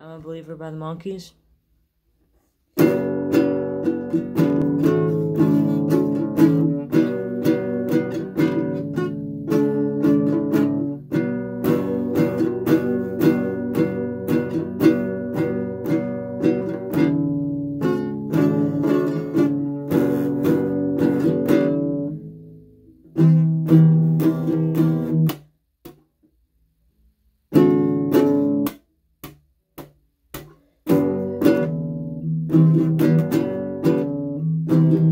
I'm a Believer by the Monkees.